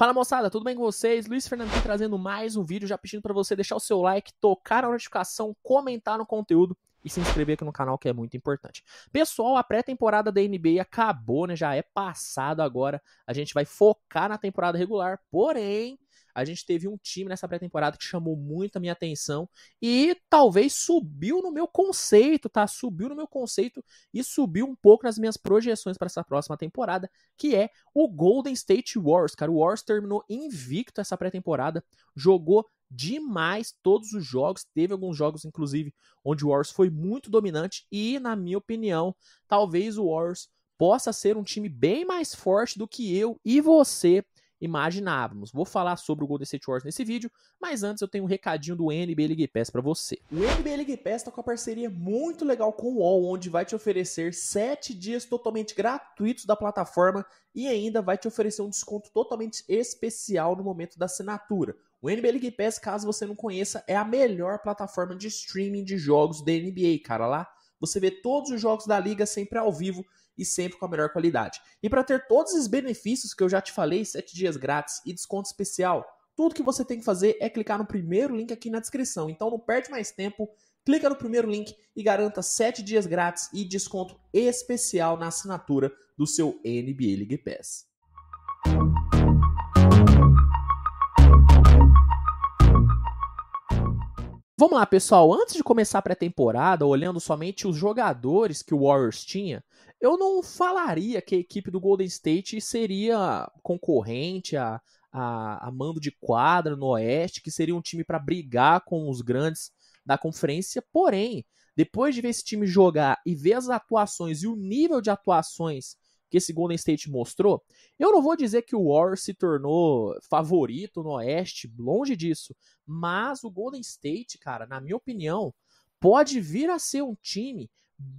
Fala moçada, tudo bem com vocês? Luiz Fernando aqui trazendo mais um vídeo, já pedindo para você deixar o seu like, tocar a notificação, comentar no conteúdo e se inscrever aqui no canal que é muito importante. Pessoal, a pré-temporada da NBA acabou, né? Já é passado agora. A gente vai focar na temporada regular, porém, a gente teve um time nessa pré-temporada que chamou muito a minha atenção e talvez subiu no meu conceito, tá? Subiu no meu conceito e subiu um pouco nas minhas projeções para essa próxima temporada, que é o Golden State Warriors. Cara, o Warriors terminou invicto essa pré-temporada, jogou demais todos os jogos. Teve alguns jogos, inclusive, onde o Warriors foi muito dominante e, na minha opinião, talvez o Warriors possa ser um time bem mais forte do que eu e você imaginávamos. Vou falar sobre o Golden State Warriors nesse vídeo, mas antes eu tenho um recadinho do NBA League Pass para você. O NBA League Pass está com uma parceria muito legal com o UOL, onde vai te oferecer 7 dias totalmente gratuitos da plataforma e ainda vai te oferecer um desconto totalmente especial no momento da assinatura. O NBA League Pass, caso você não conheça, é a melhor plataforma de streaming de jogos da NBA, cara. Lá você vê todos os jogos da liga sempre ao vivo e sempre com a melhor qualidade. E para ter todos os benefícios que eu já te falei, 7 dias grátis e desconto especial, tudo que você tem que fazer é clicar no primeiro link aqui na descrição. Então não perde mais tempo, clica no primeiro link e garanta 7 dias grátis e desconto especial na assinatura do seu NBA League Pass. Vamos lá, pessoal. Antes de começar a pré-temporada, olhando somente os jogadores que o Warriors tinha, eu não falaria que a equipe do Golden State seria concorrente a, a, a mando de quadra no Oeste, que seria um time para brigar com os grandes da conferência. Porém, depois de ver esse time jogar e ver as atuações e o nível de atuações que esse Golden State mostrou, eu não vou dizer que o Warriors se tornou favorito no Oeste, longe disso, mas o Golden State, cara, na minha opinião, pode vir a ser um time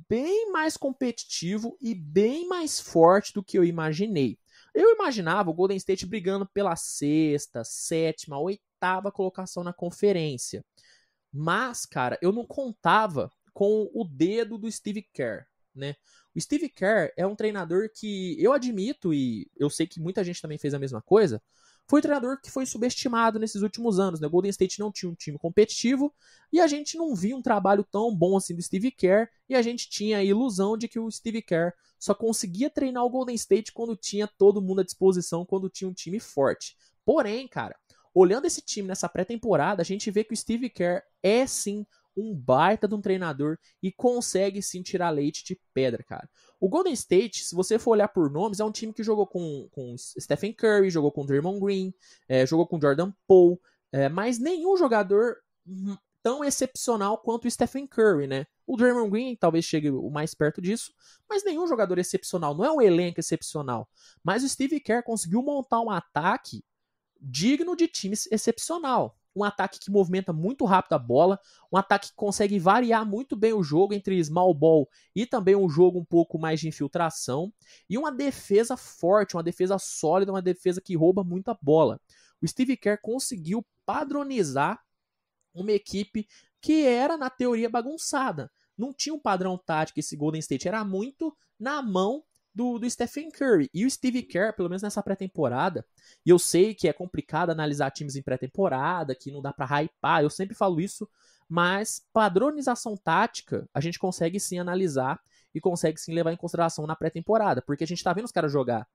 bem mais competitivo e bem mais forte do que eu imaginei. Eu imaginava o Golden State brigando pela sexta, sétima, oitava colocação na conferência. Mas, cara, eu não contava com o dedo do Steve Kerr, né? O Steve Kerr é um treinador que eu admito e eu sei que muita gente também fez a mesma coisa, foi um treinador que foi subestimado nesses últimos anos. Né? O Golden State não tinha um time competitivo e a gente não via um trabalho tão bom assim do Steve Kerr e a gente tinha a ilusão de que o Steve Kerr só conseguia treinar o Golden State quando tinha todo mundo à disposição, quando tinha um time forte. Porém, cara, olhando esse time nessa pré-temporada, a gente vê que o Steve Kerr é sim um baita de um treinador e consegue sim tirar leite de pedra, cara. O Golden State, se você for olhar por nomes, é um time que jogou com, com Stephen Curry, jogou com Draymond Green, é, jogou com Jordan Poole, é, mas nenhum jogador tão excepcional quanto o Stephen Curry, né? O Draymond Green talvez chegue o mais perto disso, mas nenhum jogador excepcional, não é um elenco excepcional. Mas o Steve Kerr conseguiu montar um ataque digno de time excepcional um ataque que movimenta muito rápido a bola, um ataque que consegue variar muito bem o jogo entre small ball e também um jogo um pouco mais de infiltração, e uma defesa forte, uma defesa sólida, uma defesa que rouba muita bola. O Steve Kerr conseguiu padronizar uma equipe que era, na teoria, bagunçada. Não tinha um padrão tático esse Golden State, era muito na mão do, do Stephen Curry. E o Steve Kerr, pelo menos nessa pré-temporada, e eu sei que é complicado analisar times em pré-temporada, que não dá para hypar, eu sempre falo isso, mas padronização tática a gente consegue sim analisar e consegue sim levar em consideração na pré-temporada, porque a gente tá vendo os caras jogar,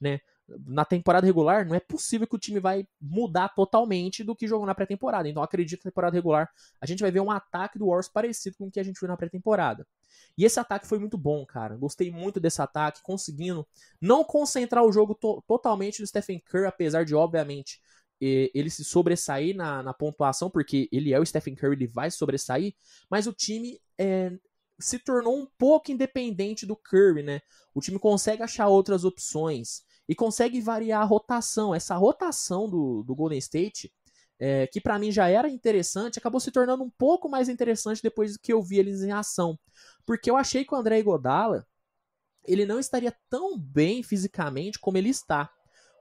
né? Na temporada regular, não é possível que o time vai mudar totalmente do que jogou na pré-temporada. Então, acredito que na temporada regular a gente vai ver um ataque do Warriors parecido com o que a gente viu na pré-temporada. E esse ataque foi muito bom, cara. Gostei muito desse ataque, conseguindo não concentrar o jogo to totalmente no Stephen Curry, apesar de, obviamente, ele se sobressair na, na, pontuação, porque ele é o Stephen Curry, ele vai sobressair, mas o time é, se tornou um pouco independente do Curry, né? O time consegue achar outras opções e consegue variar a rotação. Essa rotação do, do Golden State, é, que para mim já era interessante, acabou se tornando um pouco mais interessante depois que eu vi eles em ação. Porque eu achei que o André Godala ele não estaria tão bem fisicamente como ele está.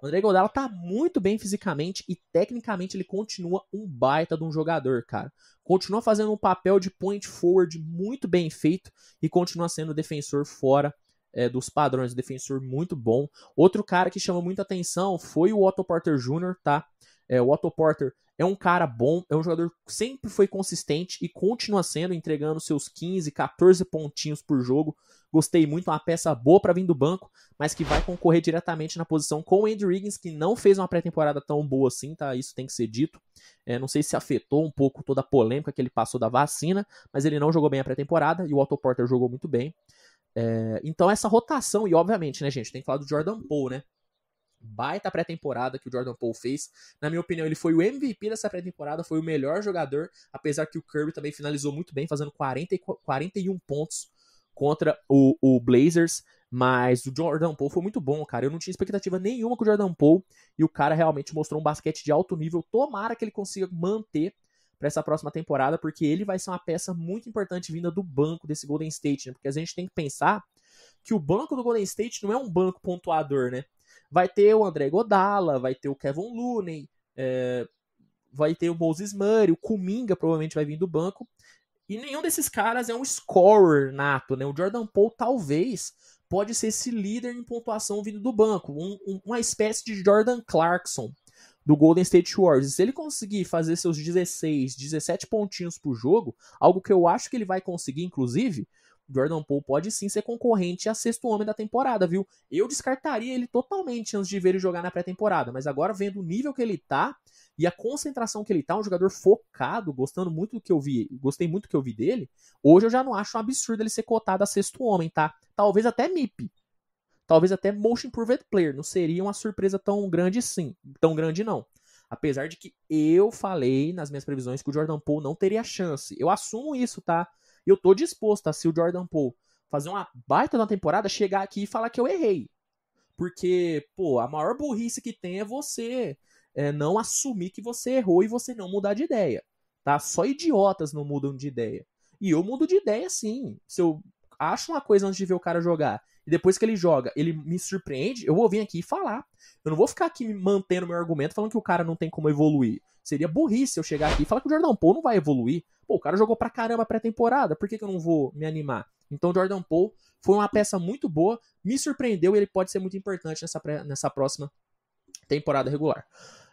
O André Godala tá muito bem fisicamente e tecnicamente ele continua um baita de um jogador, cara. Continua fazendo um papel de point forward muito bem feito e continua sendo defensor fora é, dos padrões, defensor muito bom. Outro cara que chamou muita atenção foi o Otto Porter Jr., tá? É, o Otto Porter é um cara bom, é um jogador que sempre foi consistente e continua sendo, entregando seus 15, 14 pontinhos por jogo. Gostei muito, uma peça boa para vir do banco, mas que vai concorrer diretamente na posição com o Andrew Wiggins, que não fez uma pré-temporada tão boa assim, tá? Isso tem que ser dito. É, não sei se afetou um pouco toda a polêmica que ele passou da vacina, mas ele não jogou bem a pré-temporada e o Otto Porter jogou muito bem. É, então essa rotação, e obviamente, né, gente, tem que falar do Jordan Poole, né? baita pré-temporada que o Jordan Poole fez. Na minha opinião, ele foi o MVP dessa pré-temporada, foi o melhor jogador, apesar que o Kirby também finalizou muito bem, fazendo 40, 41 pontos contra o, o Blazers. Mas o Jordan Poole foi muito bom, cara. Eu não tinha expectativa nenhuma com o Jordan Poole e o cara realmente mostrou um basquete de alto nível. Tomara que ele consiga manter para essa próxima temporada, porque ele vai ser uma peça muito importante vinda do banco desse Golden State, né? Porque a gente tem que pensar que o banco do Golden State não é um banco pontuador, né? Vai ter o André Godala, vai ter o Kevin Looney, é, vai ter o Moses Murray, o Kuminga provavelmente vai vir do banco. E nenhum desses caras é um scorer nato, né? O Jordan Poole talvez pode ser esse líder em pontuação vindo do banco, um, um, uma espécie de Jordan Clarkson do Golden State Warriors. Se ele conseguir fazer seus 16, 17 pontinhos por jogo, algo que eu acho que ele vai conseguir, inclusive, Jordan Poole pode sim ser concorrente a sexto homem da temporada, viu? Eu descartaria ele totalmente antes de ver ele jogar na pré-temporada, mas agora vendo o nível que ele tá e a concentração que ele tá, um jogador focado, gostando muito do que eu vi, gostei muito do que eu vi dele, hoje eu já não acho um absurdo ele ser cotado a sexto homem, tá? Talvez até MIP. Talvez até Motion Improved Player, não seria uma surpresa tão grande sim, tão grande não. Apesar de que eu falei nas minhas previsões que o Jordan Poole não teria chance. Eu assumo isso, tá? Eu tô disposto a, se o Jordan Poole fazer uma baita na temporada, chegar aqui e falar que eu errei. Porque, pô, a maior burrice que tem é você é, não assumir que você errou e você não mudar de ideia. Tá? Só idiotas não mudam de ideia. E eu mudo de ideia sim. Se eu acho uma coisa antes de ver o cara jogar e depois que ele joga, ele me surpreende, eu vou vir aqui e falar. Eu não vou ficar aqui mantendo meu argumento falando que o cara não tem como evoluir. Seria burrice eu chegar aqui e falar que o Jordan Poole não vai evoluir. Pô, o cara jogou pra caramba pré-temporada, por que, que eu não vou me animar? Então o Jordan Poole foi uma peça muito boa, me surpreendeu e ele pode ser muito importante nessa, pré, nessa próxima temporada regular.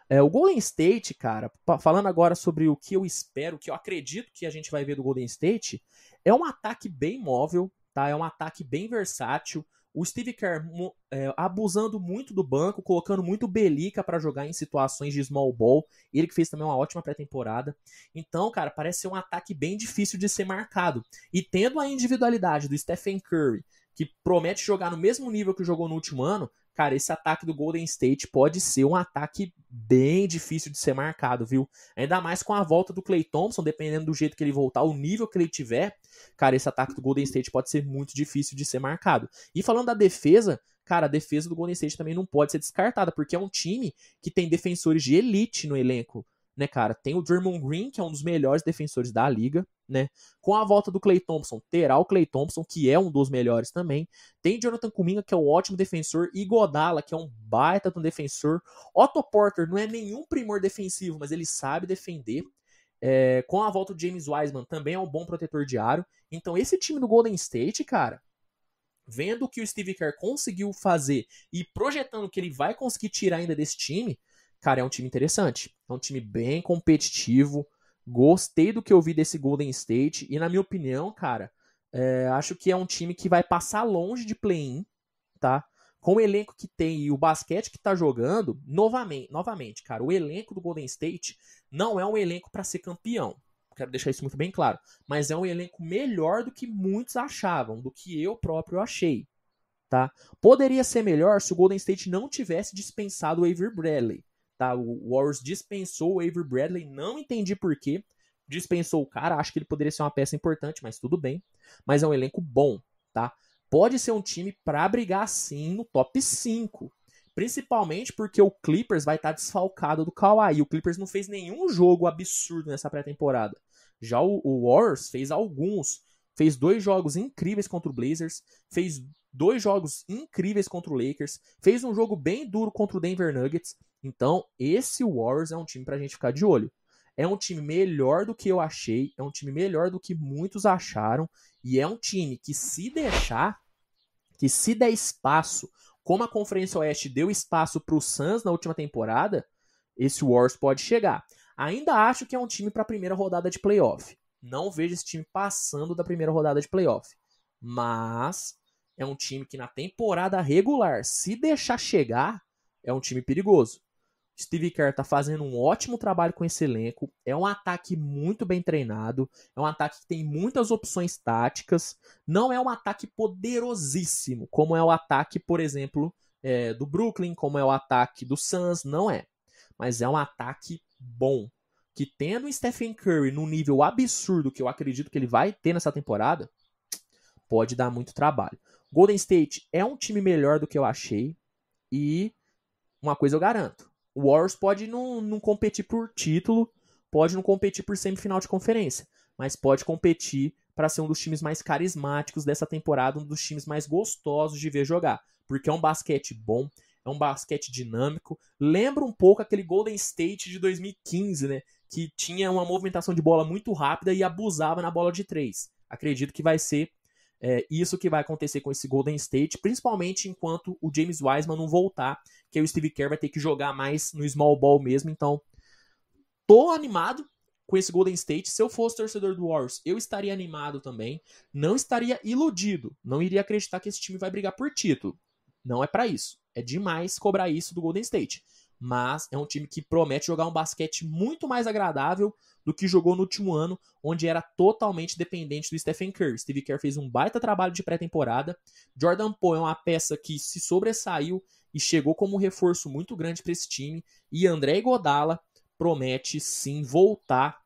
É, o Golden State, cara, falando agora sobre o que eu espero, o que eu acredito que a gente vai ver do Golden State, é um ataque bem móvel, tá? É um ataque bem versátil. O Steve Kerr é, abusando muito do banco, colocando muito Belica para jogar em situações de small ball. Ele que fez também uma ótima pré-temporada. Então, cara, parece ser um ataque bem difícil de ser marcado. E tendo a individualidade do Stephen Curry, que promete jogar no mesmo nível que jogou no último ano, cara, esse ataque do Golden State pode ser um ataque bem difícil de ser marcado, viu? Ainda mais com a volta do Clay Thompson, dependendo do jeito que ele voltar, o nível que ele tiver, cara, esse ataque do Golden State pode ser muito difícil de ser marcado. E falando da defesa, cara, a defesa do Golden State também não pode ser descartada, porque é um time que tem defensores de elite no elenco né, cara? Tem o Draymond Green, que é um dos melhores defensores da liga, né? Com a volta do Clay Thompson, terá o Clay Thompson, que é um dos melhores também. Tem Jonathan Kuminga, que é um ótimo defensor, e Godala, que é um baita de um defensor. Otto Porter não é nenhum primor defensivo, mas ele sabe defender. É, com a volta do James Wiseman, também é um bom protetor de. Então, esse time do Golden State, cara, vendo o que o Steve Kerr conseguiu fazer e projetando que ele vai conseguir tirar ainda desse time, cara, é um time interessante. É um time bem competitivo. Gostei do que eu vi desse Golden State. E, na minha opinião, cara, é, acho que é um time que vai passar longe de play-in, tá? Com o elenco que tem e o basquete que tá jogando, novamente, novamente, cara, o elenco do Golden State não é um elenco para ser campeão. Quero deixar isso muito bem claro. Mas é um elenco melhor do que muitos achavam, do que eu próprio achei. Tá? Poderia ser melhor se o Golden State não tivesse dispensado o Avery Bradley. Tá? O Warriors dispensou o Avery Bradley, não entendi por quê. Dispensou o cara, acho que ele poderia ser uma peça importante, mas tudo bem. Mas é um elenco bom, tá? Pode ser um time para brigar sim no top 5. Principalmente porque o Clippers vai estar tá desfalcado do Kawhi. O Clippers não fez nenhum jogo absurdo nessa pré-temporada. Já o, o Warriors fez alguns. Fez dois jogos incríveis contra o Blazers. Fez dois jogos incríveis contra o Lakers. Fez um jogo bem duro contra o Denver Nuggets. Então, esse Warriors é um time pra gente ficar de olho. É um time melhor do que eu achei, é um time melhor do que muitos acharam, e é um time que, se deixar, que se der espaço, como a Conferência Oeste deu espaço para o Suns na última temporada, esse Warriors pode chegar. Ainda acho que é um time para a primeira rodada de playoff. Não vejo esse time passando da primeira rodada de playoff. Mas é um time que na temporada regular, se deixar chegar, é um time perigoso. Steve Kerr tá fazendo um ótimo trabalho com esse elenco. É um ataque muito bem treinado. É um ataque que tem muitas opções táticas. Não é um ataque poderosíssimo, como é o ataque, por exemplo, é, do Brooklyn, como é o ataque do Suns. Não é. Mas é um ataque bom. Que tendo o Stephen Curry no nível absurdo que eu acredito que ele vai ter nessa temporada, pode dar muito trabalho. Golden State é um time melhor do que eu achei. E uma coisa eu garanto o Warriors pode não, não competir por título, pode não competir por semifinal de conferência, mas pode competir para ser um dos times mais carismáticos dessa temporada, um dos times mais gostosos de ver jogar, porque é um basquete bom, é um basquete dinâmico, lembra um pouco aquele Golden State de 2015, né, que tinha uma movimentação de bola muito rápida e abusava na bola de três. Acredito que vai ser é, isso que vai acontecer com esse Golden State, principalmente enquanto o James Wiseman não voltar, que aí o Steve Kerr vai ter que jogar mais no small ball mesmo. Então, tô animado com esse Golden State. Se eu fosse torcedor do Warriors, eu estaria animado também. Não estaria iludido. Não iria acreditar que esse time vai brigar por título. Não é para isso. É demais cobrar isso do Golden State mas é um time que promete jogar um basquete muito mais agradável do que jogou no último ano, onde era totalmente dependente do Stephen Curry. Steve Kerr fez um baita trabalho de pré-temporada. Jordan Poole é uma peça que se sobressaiu e chegou como um reforço muito grande para esse time. E André Godala promete sim voltar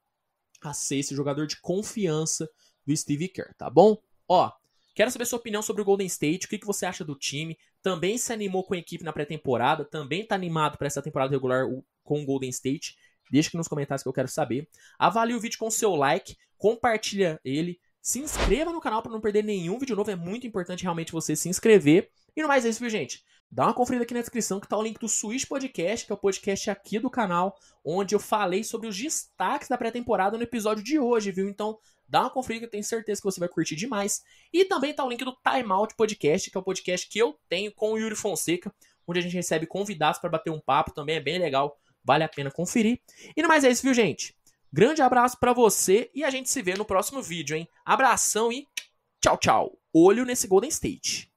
a ser esse jogador de confiança do Steve Kerr, tá bom? Ó, Quero saber sua opinião sobre o Golden State, o que, que você acha do time. Também se animou com a equipe na pré-temporada, também está animado para essa temporada regular com o Golden State. Deixa aqui nos comentários que eu quero saber. Avalie o vídeo com seu like, compartilha ele, se inscreva no canal para não perder nenhum vídeo novo. É muito importante realmente você se inscrever. E no mais é isso, viu, gente? Dá uma conferida aqui na descrição que tá o link do Switch Podcast, que é o podcast aqui do canal, onde eu falei sobre os destaques da pré-temporada no episódio de hoje, viu? Então, Dá uma conferida, tenho certeza que você vai curtir demais. E também tá o link do Time Out Podcast, que é o podcast que eu tenho com o Yuri Fonseca, onde a gente recebe convidados para bater um papo, também é bem legal, vale a pena conferir. E no mais é isso, viu, gente? Grande abraço para você e a gente se vê no próximo vídeo, hein? Abração e tchau, tchau. Olho nesse Golden State.